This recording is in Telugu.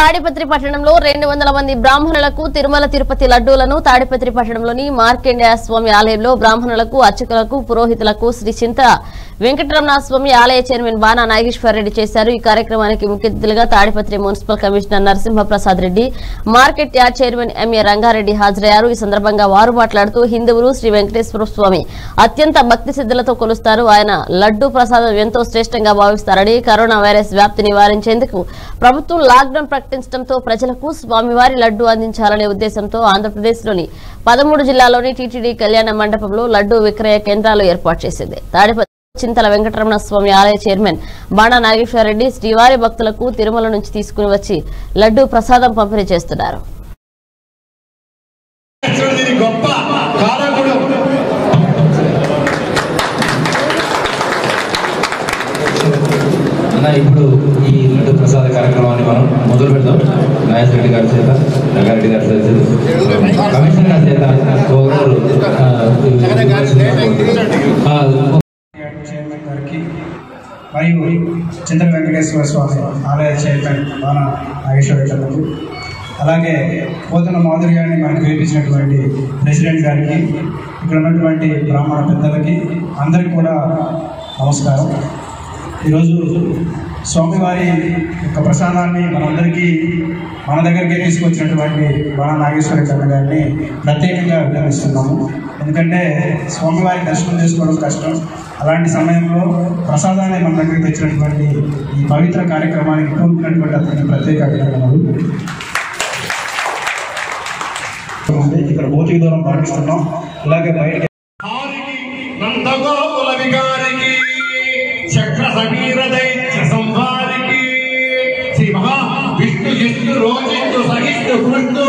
తాడిపత్రి పట్టణంలో రెండు వందల మంది బ్రాహ్మణులకు తిరుమల తిరుపతి లడ్డూలను తాడిపత్రి పట్టణంలోని మార్కండేయ స్వామి ఆలయంలో బ్రాహ్మణులకు అర్చకులకు పురోహితులకు శ్రీ చింత వెంకటరమణ స్వామి ఆలయ చైర్మన్ బాణా నాగేశ్వర రెడ్డి చేశారు. ఈ కార్యక్రమానికి ముఖ్య అతిథులుగా Tadipatri municipal commissioner Narasimhaprasad Reddy market yard chairman MA Rangareddy హాజరయ్యారు. ఈ సందర్భంగా వారు మాట్లాడుతూ హిందువులు శ్రీ వెంకటేశ్వర స్వామి అత్యంత భక్తి సిద్ధులతో కొలుస్తారు. ఆయన లడ్డూ ప్రసాదం ఎంతో శ్రేష్టంగా భావిస్తారని కరోనా వైరస్ వ్యాప్తి నివారించేందుకు ప్రభుత్వం లాక్డౌన్ ప్రకటించడంతో ప్రజలకు స్వామివారి లడ్డూ అందించాలనే ఉద్దేశంతో ఆంధ్రప్రదేశ్లోని పదమూడు జిల్లాల్లోని టీటీడీ కళ్యాణ మండపంలో లడ్డూ విక్రయ కేంద్రాలు ఏర్పాటు చేసింది. తాడిపత్రి చింతల వెంకటరమణ స్వామి ఆలయ చైర్మన్ బాణా నాగేశ్వర రెడ్డి శ్రీవారి భక్తులకు తిరుమల నుంచి తీసుకుని వచ్చి లడ్డూ ప్రసాదం పంపిణీ చేస్తున్నారు. ఇప్పుడు ఈ లడ్డు ప్రసాద కార్యక్రమాన్ని మనం మొదలు పెడదాం నాగేశ్వర రెడ్డి గారి చేత రంగారెడ్డి గారి చేత. కమిషనర్ గారి చేత మరియు చంద్ర వెంకటేశ్వర స్వామి ఆలయ చైర్మన్ బాణ నాగేశ్వర గారికి అలాగే పోతన మాధుర్యాన్ని మనకు వినిపించినటువంటి ప్రెసిడెంట్ గారికి ఇక్కడ ఉన్నటువంటి బ్రాహ్మణ పెద్దలకి అందరికీ కూడా నమస్కారం. ఈరోజు స్వామివారి యొక్క ప్రసాదాన్ని మనందరికీ మన దగ్గరికి తీసుకొచ్చినటువంటి బాణ నాగేశ్వర కన్న గారిని ప్రత్యేకంగా అభినందిస్తున్నాము. ఎందుకంటే స్వామివారి దర్శనం చేసుకోవడం కష్టం. అలాంటి సమయంలో ప్రసాదాన్ని మన దగ్గరికి తెచ్చినటువంటి ఈ పవిత్ర కార్యక్రమానికి కోరుకున్నటువంటి అతనికి ప్రత్యేక అభినందనలు. ఇక్కడ భౌతిక దూరం పాటిస్తున్నాం. అలాగే బయట నందగోకుల వికారికి చక్ర సమీర దైత్య ವಿಷ್ಣು ರೋಮಂತು ಸಹಿಷ್ಣು ಭೃಂಡು